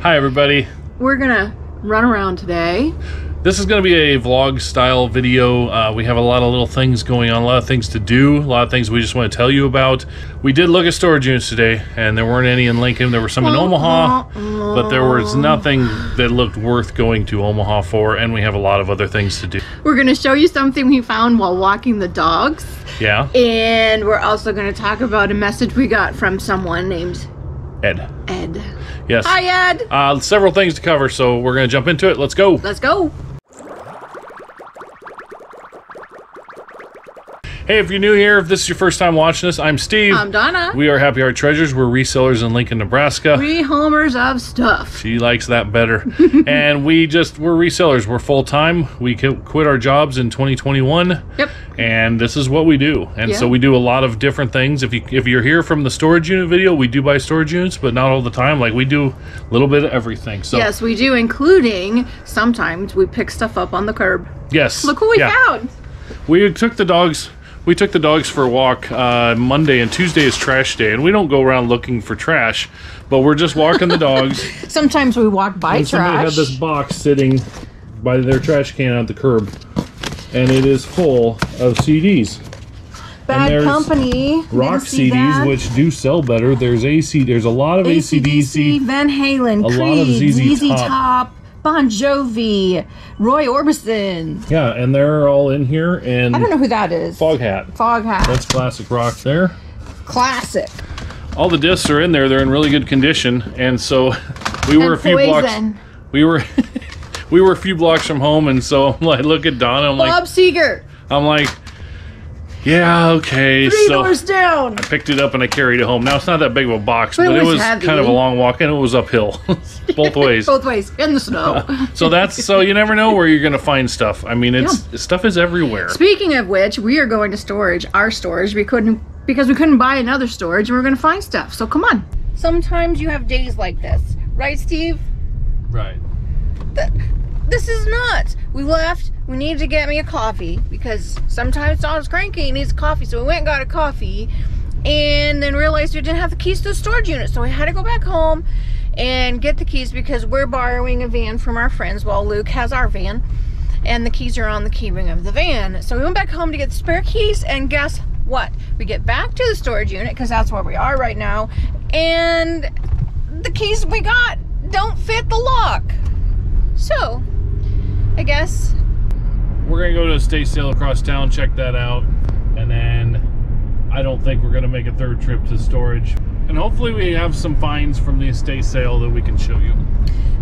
Hi, everybody. We're gonna run around today. This is going to be a vlog style video. Uh, we have a lot of little things going on, a lot of things to do, a lot of things we just want to tell you about. We did look at storage units today, and there weren't any in Lincoln. There were some in Omaha, but there was nothing that looked worth going to Omaha for, and we have a lot of other things to do. We're gonna show you something we found while walking the dogs, Yeah, and we're also gonna talk about a message we got from someone named Ed. Ed. Yes. Hi, Ed. Uh, several things to cover, so we're going to jump into it. Let's go. Let's go. Hey, if you're new here, if this is your first time watching us, I'm Steve. I'm Donna. we are Happy Heart Treasures. We're resellers in Lincoln, Nebraska. We homers of stuff. She likes that better. and we just, we're resellers. We're full time. We qui- quit our jobs in 2021. Yep. And this is what we do. And so we do a lot of different things. If you if you're here from the storage unit video, we do buy storage units, but not all the time. Like we do a little bit of everything. So Yes, we do, including sometimes we pick stuff up on the curb. yes. Look what we yeah. found. We took the dogs. We took the dogs for a walk uh, Monday and Tuesday is trash day, and we don't go around looking for trash, but we're just walking the dogs. Sometimes we walk by and somebody had this box sitting by their trash can at the curb, and it is full of CDs. Bad there's company. Rock CDs, that. which do sell better. There's AC. There's a lot of ACDC, ACDC. Van Halen, a lot of ZZ ZZ Top. Top. Bon Jovi, Roy Orbison. Yeah, and they're all in here. And I don't know who that is. Fog Hat. Foghat. That's classic rock there. classic. All the discs are in there. They're in really good condition, and so we were And a few blocks. We were we were a few blocks from home, and so I'm like, look at Donna. I'm like, Bob Seger. I'm like, yeah, okay. Three so doors down. I picked it up and I carried it home. Now it's not that big of a box, But but, it it was was heavy. kind of a long walk, and it was uphill, both ways. Both ways in the snow. so that's so you never know where you're gonna find stuff. I mean, it's stuff is everywhere. Speaking of which, we are going to storage, our storage. We couldn't because we couldn't buy another storage, and we're going to find stuff. So come on. Sometimes you have days like this, right, Steve? Right. Th- this is nuts. We left. We needed to get me a coffee because sometimes Don's cranky. He needs coffee. So we went and got a coffee and then realized we didn't have the keys to the storage unit. So we had to go back home and get the keys because we're borrowing a van from our friends while Luke has our van. And the keys are on the key ring of the van. So we went back home to get the spare keys. And guess what? We get back to the storage unit because that's where we are right now. And the keys we got don't fit the lock. So, I guess We're gonna go to a state sale across town, check that out, and then I don't think we're gonna make a third trip to storage. And hopefully we have some finds from the estate sale that we can show you.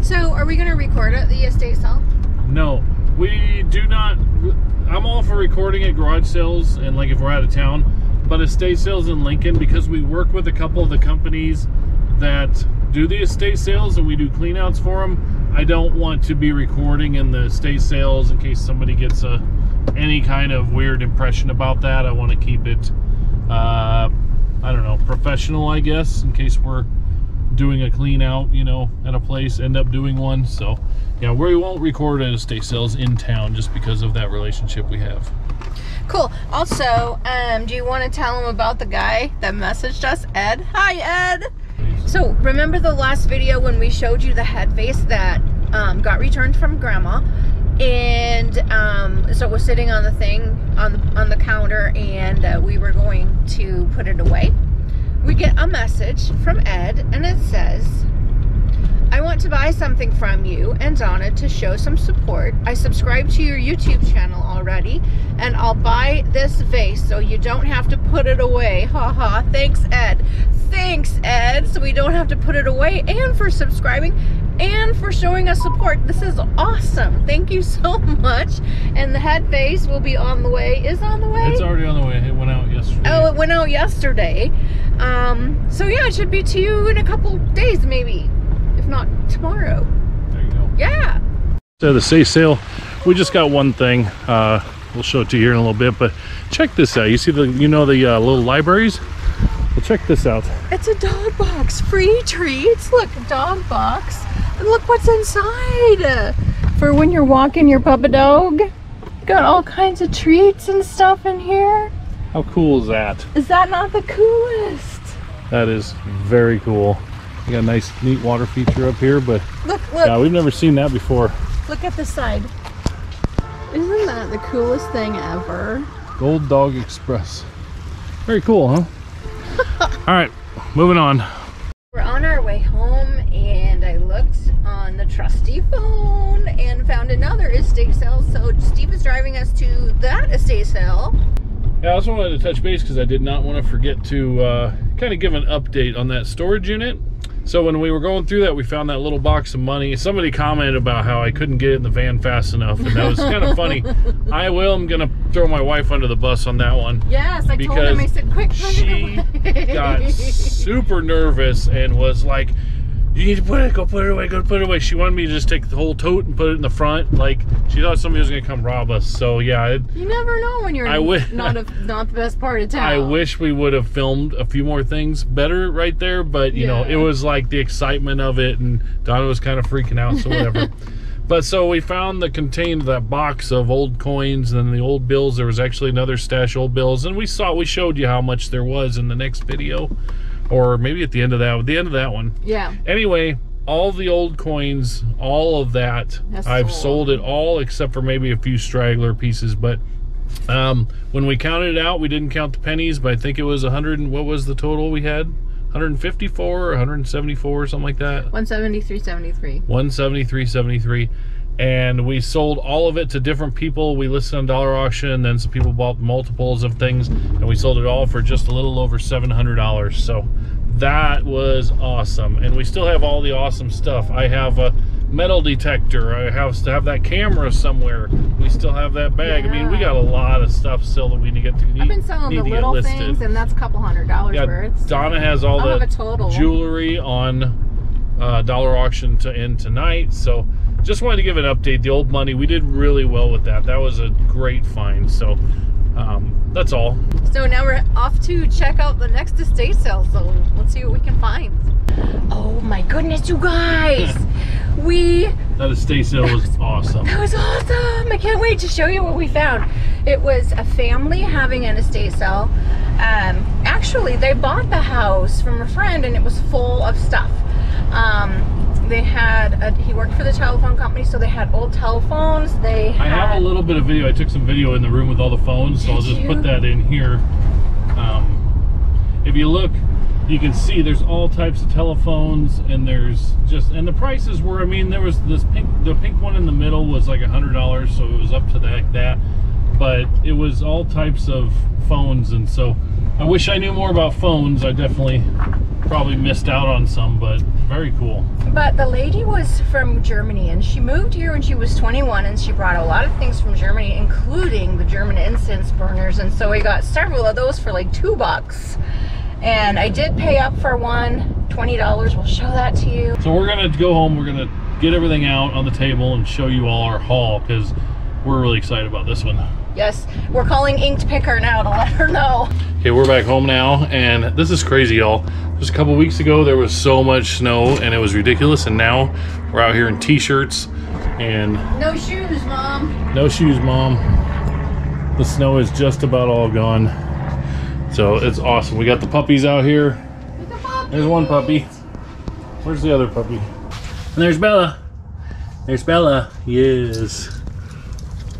So, are we going to record at the estate sale? No, we do not. I'm all for recording at garage sales and like if we're out of town, but estate sales in Lincoln because we work with a couple of the companies that do the estate sales and we do cleanouts for them. I don't want to be recording in the estate sales in case somebody gets a any kind of weird impression about that. I want to keep it, uh, I don't know, professional. I guess in case we're doing a clean out, you know, at a place, end up doing one. So, yeah, we won't record at estate sales in town just because of that relationship we have. Cool. Also, um, do you want to tell them about the guy that messaged us, Ed? Hi, Ed. So, remember the last video when we showed you the head vase that um, got returned from Grandma, and um, so it was sitting on the thing on the on the counter, and uh, we were going to put it away. We get a message from Ed, and it says. I want to buy something from you and Donna to show some support. I subscribe to your YouTube channel already, and I'll buy this vase so you don't have to put it away. Ha ha. Thanks, Ed. Thanks, Ed. So we don't have to put it away, and for subscribing, and for showing us support. This is awesome. Thank you so much. And the head vase will be on the way. Is on the way. It's already on the way. It went out yesterday. Oh, it went out yesterday. Um, so yeah, it should be to you in a couple days, maybe, not tomorrow. There you go. Yeah. So the estate sale, we just got one thing. Uh, we'll show it to you here in a little bit, but check this out. You see the, you know, the uh, little libraries. Well, check this out. It's a dog box. Free treats. Look, dog box. And look what's inside. uh, For when you're walking your puppy dog. Got all kinds of treats and stuff in here. How cool is that? Is that not the coolest? That is very cool. You got a nice, neat water feature up here, but Look, look, yeah, we've never seen that before. look at the side. Isn't that the coolest thing ever? Gold Dog Express. Very cool, huh? All right, moving on. We're on our way home and I looked on the trusty phone and found another estate sale. So Steve is driving us to that estate sale. Yeah, I also wanted to touch base because I did not want to forget to uh, kind of give an update on that storage unit. So when we were going through that, we found that little box of money. Somebody commented about how I couldn't get it in the van fast enough, and that was kind of funny. I will. I'm gonna throw my wife under the bus on that one. Yes, I told him, I said, quick, She got super nervous and was like, "You need to put it. Go put it away. Go put it away." She wanted me to just take the whole tote and put it in the front. Like she thought somebody was gonna come rob us. So yeah, it, You never know when you're I wi- not a, not the best part of town. I wish we would have filmed a few more things better right there, but you know, it was like the excitement of it, and Donna was kind of freaking out, so whatever. but so we found the contained that box of old coins and the old bills. There was actually another stash of old bills, and we saw we showed you how much there was in the next video, or maybe at the end of that, the end of that one. Yeah. Anyway, all the old coins, all of that, That's I've sold. sold it all except for maybe a few straggler pieces. But um, when we counted it out, we didn't count the pennies, but I think it was 100. And what was the total we had? 154 or 174 or something like that. 173, 73. 173.73 and we sold all of it to different people. We listed on dollar auction and then some people bought multiples of things and we sold it all for just a little over $700 so that was awesome. And we still have all the awesome stuff. I have a metal detector. I have to have that camera somewhere. We still have that bag. I mean we got a lot of stuff still that we need to get to need, I've been selling the little things, and that's a couple hundred dollars Yeah, worth. Donna has all I'll the total. jewelry on uh, dollar auction to end tonight. So just wanted to give an update. The old money, we did really well with that. That was a great find. So um, that's all. So now we're off to check out the next estate sale. So let's see what we can find. Oh my goodness, you guys! we That estate sale was awesome. that was awesome. I can't wait to show you what we found. It was a family having an estate sale. Um, actually, they bought the house from a friend, and it was full of stuff. Um, they had a, he worked for the telephone company, so they had old telephones. They I had, have a little bit of video. I took some video in the room with all the phones, so I'll just you? put that in here. Um, if you look, you can see there's all types of telephones, and there's just and the prices were. I mean, there was this pink, the pink one in the middle was like a hundred dollars, so it was up to that that. But it was all types of phones, and so I wish I knew more about phones. I definitely probably missed out on some, but very cool. But the lady was from Germany and she moved here when she was 21 and she brought a lot of things from Germany, including the German incense burners. And so we got several of those for like two bucks. And I did pay up for one, $20. We'll show that to you. So we're gonna go home. We're gonna get everything out on the table and show you all our haul because we're really excited about this one. Yes, we're calling Inked Picker now to let her know. Okay, we're back home now, and this is crazy, y'all. Just a couple weeks ago, there was so much snow, and it was ridiculous. And now we're out here in t-shirts and No shoes, Mom. no shoes, mom. The snow is just about all gone. So it's awesome. We got the puppies out here. There's one puppy. Where's the other puppy? And there's Bella. There's Bella. Yes.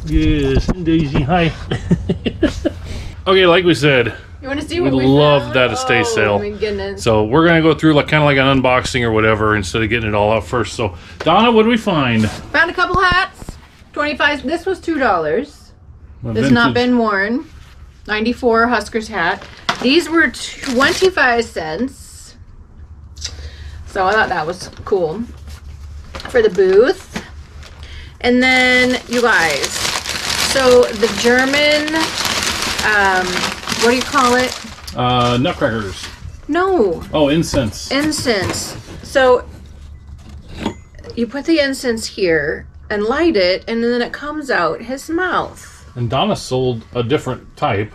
Yes. Daisy. Hi. okay, like we said, You want to see We what we love found? that estate oh, sale. my goodness. so we're gonna go through like kind of like an unboxing or whatever instead of getting it all out first. So Donna, what do we find? Found a couple hats. 25 This was $2. This It's not been worn. 94 Huskers hat. These were 25 cents. So I thought that was cool for the booth. And then you guys, so the German, um, what do you call it? uh, nutcrackers. No, Oh, incense. incense. So you put the incense here and light it, and then it comes out his mouth. And Donna sold a different type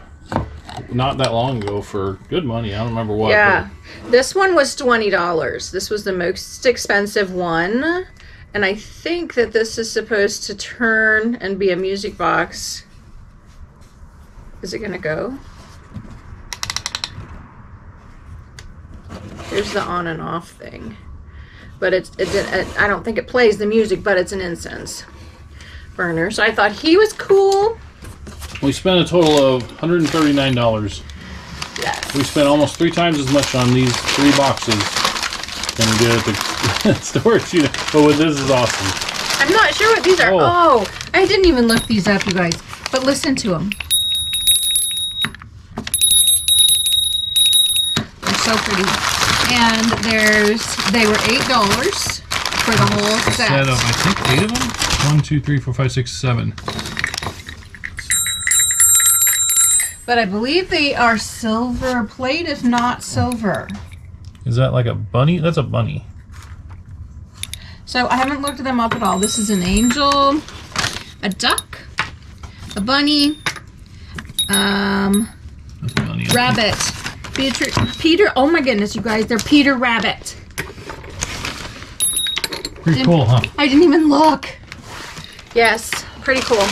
not that long ago for good money. I don't remember what. Yeah. This one was $20. This was the most expensive one. And I think that this is supposed to turn and be a music box. Is it going to go? Here's the on and off thing. but it's it, it, I don't think it plays the music, but it's an incense burner. So I thought he was cool. We spent a total of $139. Yes. We spent almost three times as much on these three boxes than we did at the storage unit. But with this is awesome. I'm not sure what these are. Oh. Oh, I didn't even look these up, you guys. But listen to them. They're so pretty. And there's they were eight dollars for the whole set. Set of, I think, eight of them? One, two, three, four, five, six, seven. But I believe they are silver plate, if not silver. Is that like a bunny? That's a bunny. So I haven't looked them up at all. This is an angel, a duck, a bunny, um, a bunny. Rabbit. Peter, Peter, oh my goodness, you guys, they're Peter Rabbit. Pretty cool, huh? I didn't even look. Yes, pretty cool.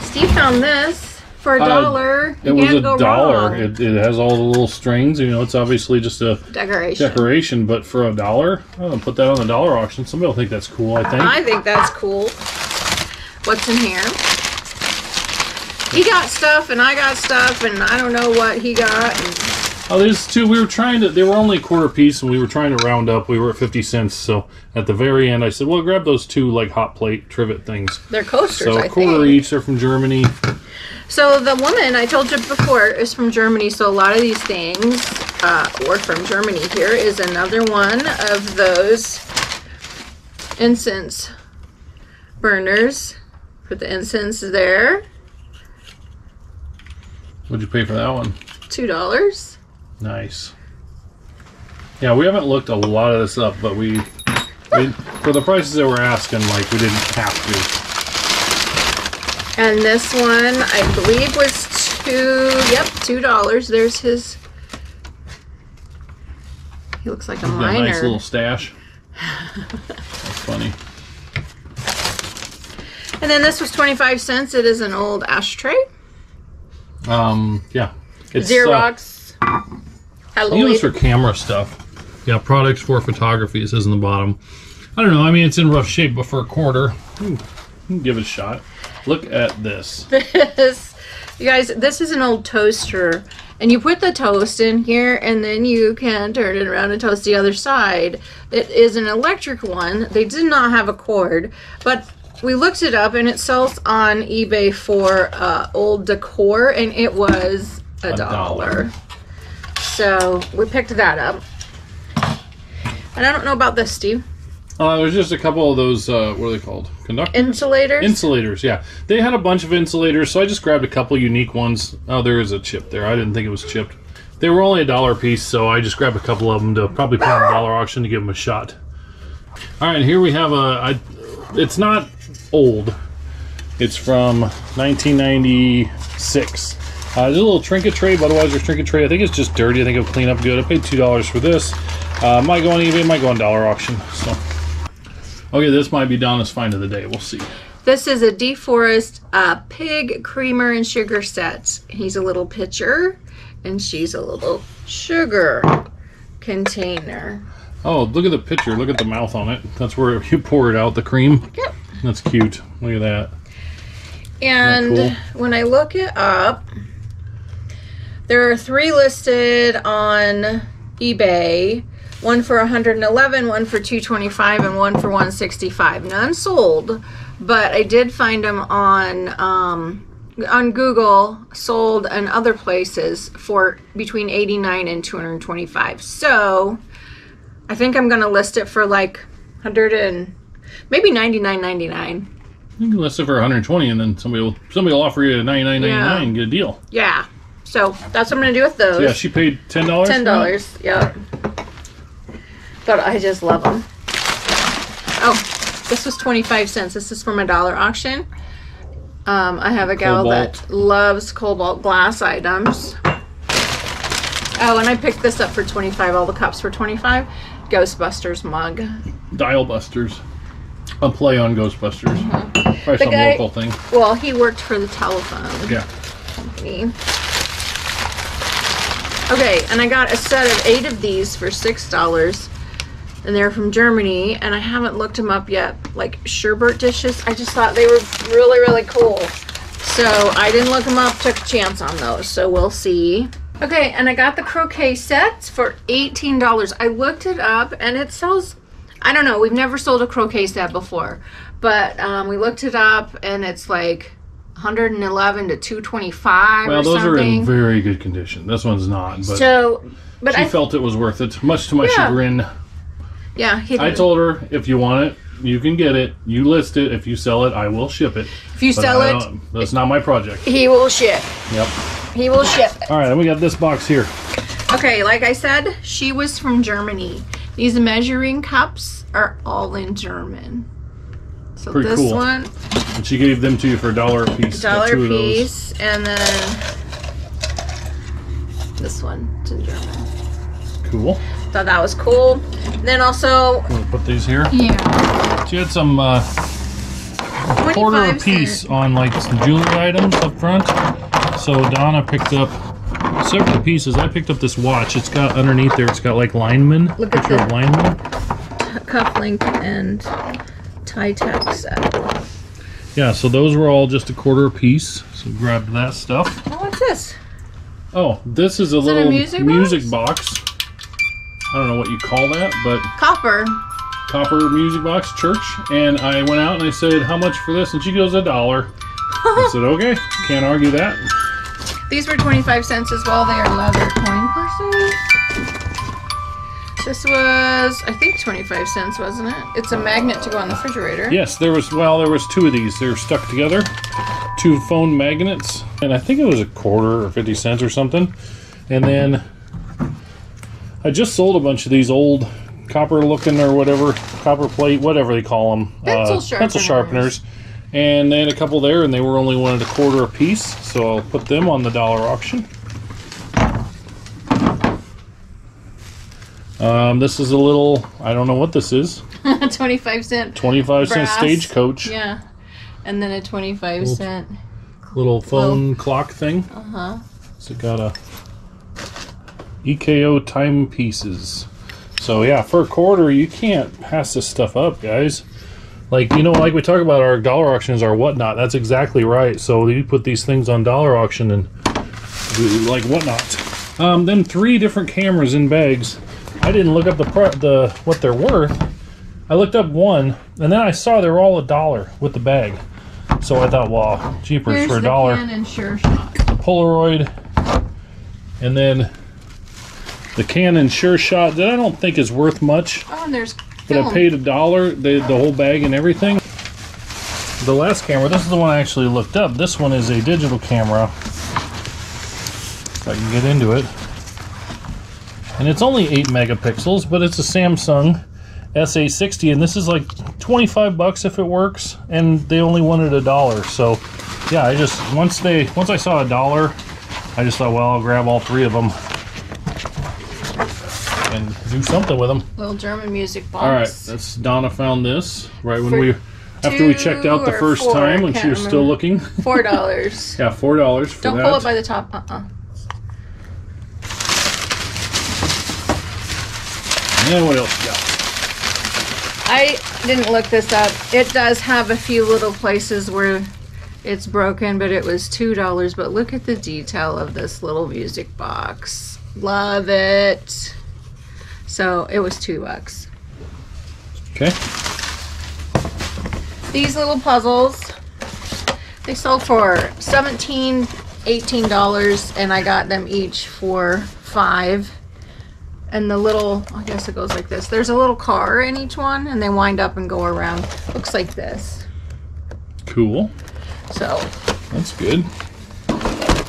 Steve found this for a Uh, dollar. It You was can't a go dollar. wrong. It, it has all the little strings. You know, it's obviously just a Decoration. decoration, but for a dollar, I'll put that on the dollar auction. Somebody will think that's cool, I think. I think that's cool. What's in here? He got stuff and I got stuff and I don't know what he got. Oh, there's two. We were trying to. They were only a quarter piece, and we were trying to round up. We were at fifty cents. So at the very end, I said, "Well, grab those two like hot plate trivet things." they're coasters, So I a quarter each. They're from Germany. So the woman I told you before is from Germany. So a lot of these things uh, were from Germany. Here is another one of those incense burners. Put the incense there. What'd you pay for that one? Two dollars. Nice. Yeah, we haven't looked a lot of this up, but we, we for the prices that we're asking, like we didn't have to. And this one I believe was two. Yep, two dollars. There's his. He looks like a miner. nice little stash. That's funny. And then this was 25 cents. It is an old ashtray. Um, yeah. It's, uh, Xerox. I Alloy. use for camera stuff. Yeah, products for photography. It says in the bottom. I don't know. I mean, it's in rough shape, but for a quarter, hmm, hmm, give it a shot. Look at this. this. You guys, this is an old toaster. And you put the toast in here and then you can turn it around and toast the other side. It is an electric one. They did not have a cord, but we looked it up and it sells on eBay for uh, old decor and it was a, A dollar. dollar. So we picked that up. And I don't know about this, Steve. Uh, there's just a couple of those. Uh, what are they called? Conductors. Insulators. Insulators, yeah. They had a bunch of insulators, so I just grabbed a couple unique ones. Oh, there is a chip there. I didn't think it was chipped. They were only a dollar piece, so I just grabbed a couple of them to probably put on a dollar auction to give them a shot. All right, here we have a. I, it's not old. It's from 1996. Uh, there's a little trinket tray, Budweiser trinket tray. I think it's just dirty. I think it'll clean up good. I paid two dollars for this. Uh, might go on eBay, might go on dollar auction. So, okay, this might be Donna's find of the day. We'll see. This is a DeForest uh, pig creamer and sugar set. He's a little pitcher, and she's a little sugar container. Oh, look at the pitcher. Look at the mouth on it. That's where you pour it out, the cream. Yep. That's cute. Look at that. And cool? when I look it up, there are three listed on eBay. One for 111, one for 225, and one for 165. None sold, but I did find them on um, on Google, sold and other places for between 89 and 225. So I think I'm gonna list it for like 100 and maybe 99.99. You can list it for 120, and then somebody will somebody will offer you 99.99 Yeah. and get a deal. Yeah. So that's what I'm gonna do with those. Yeah, she paid ten dollars. Ten dollars. Yeah. But I just love them. Oh, this was twenty five cents. This is from a dollar auction. Um, I have a gal that loves cobalt glass items. Oh, and I picked this up for twenty five. All the cups for twenty five. Ghostbusters mug. Dial Busters. A play on Ghostbusters. Probably some Mm-hmm. guy- local thing. Well, he worked for the telephone Yeah. company. Okay, and I got a set of eight of these for six dollars. And they're from Germany. And I haven't looked them up yet. Like sherbet dishes. I just thought they were really, really cool. So I didn't look them up. Took a chance on those. So we'll see. Okay, and I got the croquet sets for $18. I looked it up and it sells, I don't know, we've never sold a croquet set before, but um, we looked it up and it's like 111 to 225 Well, those are in very good condition. This one's not, but so, but she I, felt it was worth it. Much to my Yeah. chagrin, yeah, he I told her if you want it, you can get it. You list it. If you sell it, I will ship it. if you But sell I it, don't- That's not my project. he will ship. Yep. He will ship it. All right, then we got this box here. Okay, like I said, she was from Germany. These measuring cups are all in German. So Pretty this cool. one, And she gave them to you for a dollar a piece. Got dollar two of those. piece, and then this one to German. Cool. Thought that was cool. Then also, put these here. yeah, She had some uh, quarter a piece cent. on like some jewelry items up front. So Donna picked up several pieces. I picked up this watch. It's got underneath there. It's got like lineman Look at picture the- lineman. cufflink and tie tack set. Yeah. So those were all just a quarter a piece. So grabbed that stuff. Oh, what's this? Oh, this is a it a little music box? I don't know what you call that, but Copper. copper music box church. And I went out and I said, "How much for this?" And she goes, "A dollar." I said, "Okay, can't argue that." These were 25 cents as well. They are leather coin purses. This was, I think, 25 cents, wasn't it? It's a magnet to go on the refrigerator. Yes, there was. Well, there was two of these. They're stuck together, two phone magnets, and I think it was a quarter or fifty cents or something. And then I just sold a bunch of these old copper-looking or whatever copper plate, whatever they call them, Pencil pencil sharpeners. sharpeners. And they had a couple there, and they were only one at a quarter a piece. So I'll put them on the dollar auction. Um, this is a little. I don't know what this is. 25 cent. Twenty-five cent Brass. stagecoach. Yeah. And then a 25 cent. little phone clock thing. Uh huh. So it got a EKO timepieces. So yeah, for a quarter you can't pass this stuff up, guys. Like you know, like we talk about our dollar auctions, our whatnot. That's exactly right. So you put these things on dollar auction and like whatnot. Um, then three different cameras in bags. I didn't look up the the what they're worth. I looked up one, and then I saw they're all a dollar with the bag. So I thought, well, cheapers Here's for a dollar. Sure the Polaroid, and then the Canon Sure Shot that I don't think is worth much, Oh, and there's but I paid a dollar, the, the whole bag and everything. The last camera, this is the one I actually looked up. This one is a digital camera. If I can get into it. And it's only 8 megapixels, but it's a Samsung SA60, and this is like 25 bucks if it works, and they only wanted a dollar. So, yeah, I just once they once I saw a dollar, I just thought, well, I'll grab all three of them do something with them. Little German music box. All right, that's Donna found this right when For we after we checked out the first four, time when she was still looking. Four dollars. yeah, four dollars for Don't that. pull it by the top. Uh uh yeah, what else you got? I didn't look this up. It does have a few little places where it's broken, but it was two dollars. But look at the detail of this little music box. Love it. So it was two bucks. Okay. These little puzzles, they sold for 17 18 dollars and I got them each for five. And the little, I guess it goes like this. There's a little car in each one and they wind up and go around. Looks like this. Cool. So, That's good.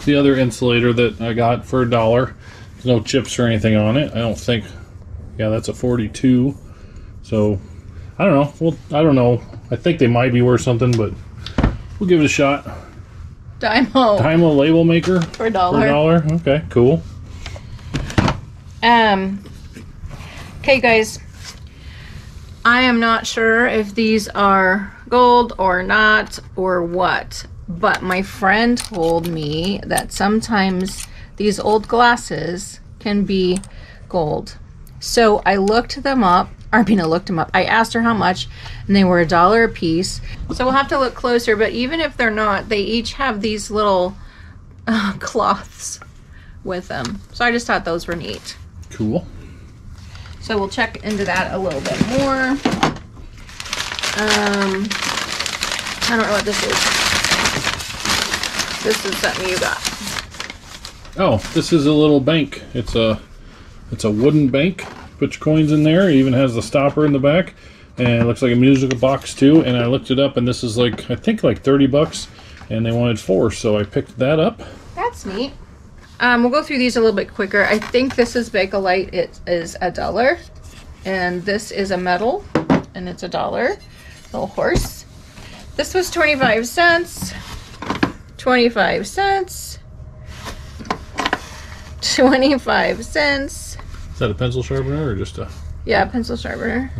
The other insulator that I got for a dollar. There's no chips or anything on it. I don't think. Yeah, that's a 42. So, I don't know. Well, I don't know. I think they might be worth something, but we'll give it a shot. Dymo Dymo label maker for a for a dollar. dollar. Okay, cool. Um, okay, guys. I am not sure if these are gold or not or what, but my friend told me that sometimes these old glasses can be gold. So I looked them up Arpina looked them up. I asked her how much, and they were a dollar a piece. So we'll have to look closer. But even if they're not, they each have these little uh, cloths with them. So I just thought those were neat. Cool. So we'll check into that a little bit more. Um, I don't know what this is. This is something you got. Oh, this is a little bank. It's a it's a wooden bank. Put your coins in there. It even has the stopper in the back. And it looks like a musical box too. And I looked it up and this is like I think like 30 bucks and they wanted four, so I picked that up. That's neat. Um, we'll go through these a little bit quicker. I think this is Bakelite. It is a dollar. And this is a metal. And it's a dollar. Little horse. This was 25 cents. 25 cents. 25 cents. Is that a pencil sharpener or just a Yeah, pencil sharpener.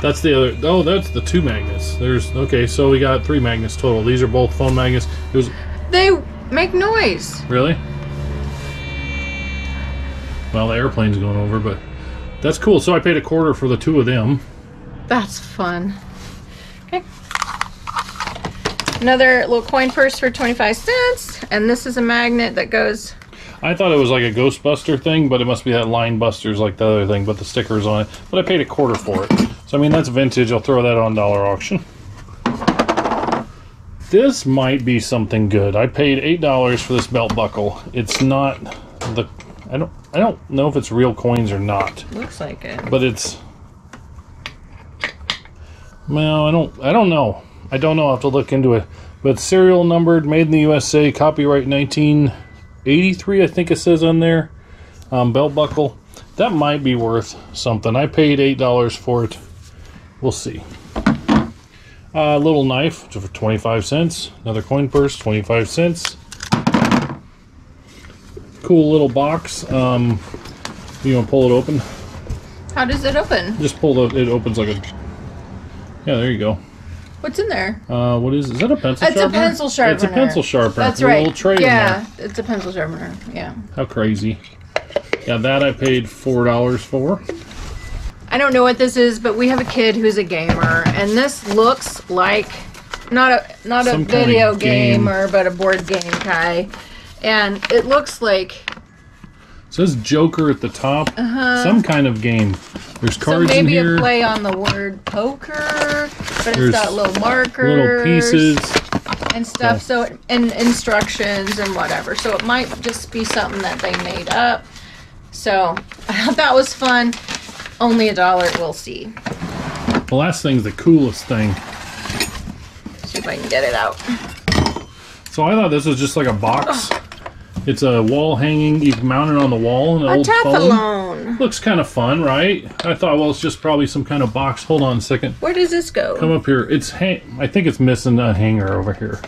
That's the other. Oh, that's the two magnets. There's okay. So we got three magnets total. These are both phone magnets. It was They make noise. really. Well, the airplane's going over, but that's cool. So I paid a quarter for the two of them. That's fun. Okay. Another little coin purse for 25 cents. And this is a magnet that goes I thought it was like a Ghostbuster thing, but it must be that Line Busters like the other thing, but the stickers on it. But I paid a quarter for it. So I mean that's vintage. I'll throw that on dollar auction. This might be something good. I paid eight dollars for this belt buckle. It's not the I don't I don't know if it's real coins or not. looks like it. but it's well i don't i don't know i don't know i have to look into it but serial numbered made in the usa copyright 1983 i think it says on there um, belt buckle that might be worth something i paid eight dollars for it we'll see a uh, little knife for 25 cents another coin purse 25 cents cool little box um, you want to pull it open How does it open? just pull the. It opens like a. Yeah, there you go. What's in there? Uh, what is? Is that a pencil sharpener? It's a pencil sharpener. It's a pencil sharpener. That's A right. Little tray yeah, it's a pencil sharpener. Yeah. How crazy! Yeah, that I paid four dollars for. I don't know what this is, but we have a kid who's a gamer, and this looks like not a not a Some of video game. gamer, but a board game guy. And it looks like It says Joker at the top. Some kind of game. There's Uh-huh. so cards in maybe here. a play on the word poker, but There's it's got little markers, little pieces. and stuff. So and instructions and whatever. So it might just be something that they made up. So I thought that was fun. Only a dollar. We'll see. The last thing's the coolest thing. See if I can get it out. So I thought this was just like a box. It's a wall hanging. You can mount it on the wall. An A old phone. Looks kind of fun, right? I thought, well, it's just probably some kind of box. Hold on a second. Where does this go? Come up here. It's hang- I think it's missing a hanger over here.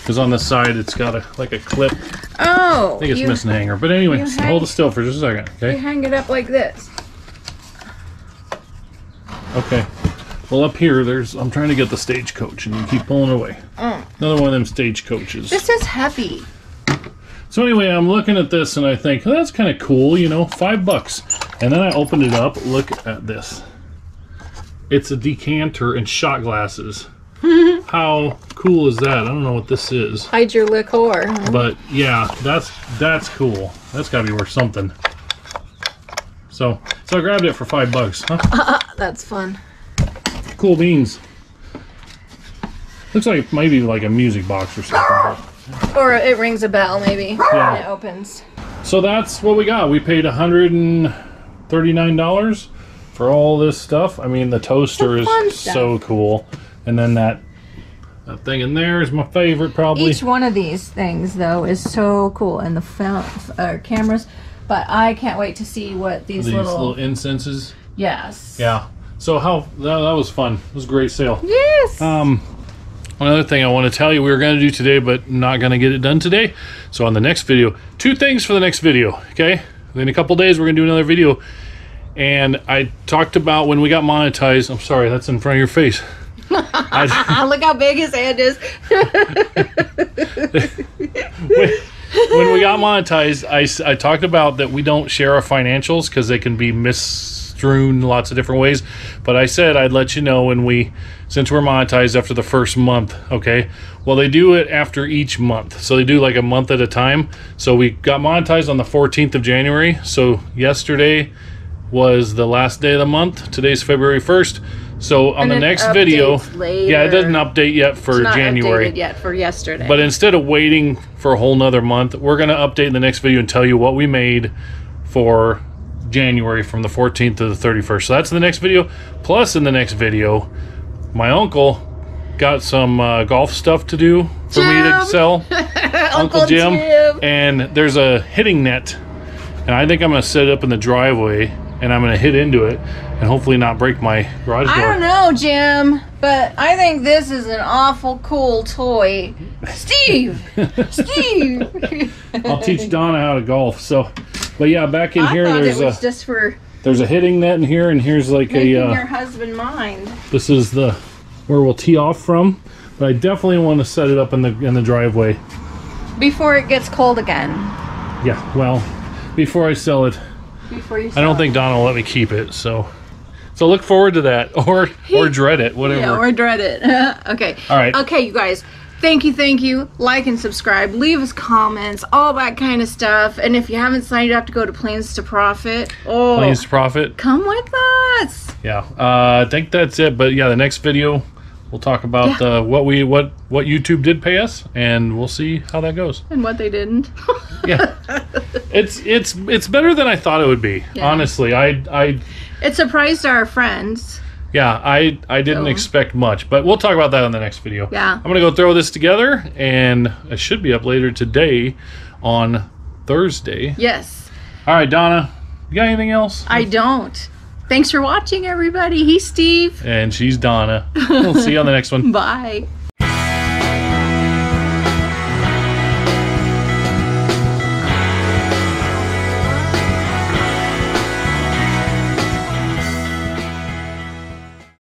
Because on the side it's got a like a clip. Oh. I Oh, think it's you, missing a hanger. But anyway, hang- hold it still for just a second. okay? you hang it up like this. Okay. Well, up here, there's. I'm trying to get the stagecoach, and you keep pulling away. Oh. Another one of them stagecoaches. This is heavy. So anyway, I'm looking at this and I think oh, that's kind of cool, you know, five bucks. And then I opened it up. Look at this. It's a decanter and shot glasses. How cool is that? I don't know what this is, Hide your liquor. but yeah, that's that's cool. That's got to be worth something. So, so I grabbed it for five bucks. Huh? That's fun. Cool beans. Looks like maybe like a music box or something. Or it rings a bell, maybe. Yeah. And it opens. So that's what we got. We paid $139 for all this stuff. I mean, the toaster The is stuff. so cool. And then that, that thing in there is my favorite, probably. Each one of these things, though, is so cool, and the fa- uh, cameras. But I can't wait to see what these, These little, little, incenses. yes, Yeah. So how that, that was fun. It was a great sale. yes. Um, one other thing I want to tell you we were going to do today, but not going to get it done today. So on the next video, two things for the next video. Okay, in a couple days we're going to do another video, and I talked about when we got monetized. I'm sorry, that's in front of your face. I, look how big his hand is. when, when we got monetized, I talked about that we don't share our financials because they can be misstrewn lots of different ways. But I said I'd let you know when we, since we're monetized after the first month. Okay. Well, they do it after each month, so they do like a month at a time. So we got monetized on the 14th of January. So yesterday was the last day of the month. Today's February 1st. So on And the next video, updates yeah, it doesn't update yet for Not January. updated yet for yesterday. But instead of waiting for a whole nother month, we're going to update in the next video and tell you what we made for January from the 14th to the 31st. So that's the next video. Plus, in the next video, my uncle got some uh, golf stuff to do for me to sell. Uncle Jim. Jim. And there's a hitting net. And I think I'm going to set it up in the driveway and I'm going to hit into it and hopefully not break my garage door. I don't know, Jim, but I think this is an awful cool toy. Steve! Steve! I'll teach Donna how to golf. So, but yeah, back in I here, there's it a was just for there's a hitting net in here, and here's like making a. Uh, your husband mind. this is the where we'll tee off from. But I definitely want to set it up in the in the driveway. Before it gets cold again. Yeah, well, before I sell it, Before you I don't think Donna will let me keep it. So, so look forward to that, or or dread it, whatever. Yeah, or dread it. okay. All right. Okay, you guys. Thank you, thank you. Like and subscribe. Leave us comments, all that kind of stuff. And if you haven't signed up to go to Planes to Profit, oh, Planes to profit. come with us. Yeah, uh, I think that's it. But yeah, the next video we'll talk about Yeah. uh, what we what what YouTube did pay us, and we'll see how that goes. And what they didn't. Yeah, it's it's it's better than I thought it would be. Yeah. Honestly, I I it surprised our friends. Yeah I I didn't So- expect much, but we'll talk about that on the next video. Yeah. I'm gonna go throw this together, and it should be up later today on Thursday. Yes. All right, Donna, you got anything else? I don't. Thanks for watching, everybody. He's Steve. And she's Donna. we'll see you on the next one. Bye.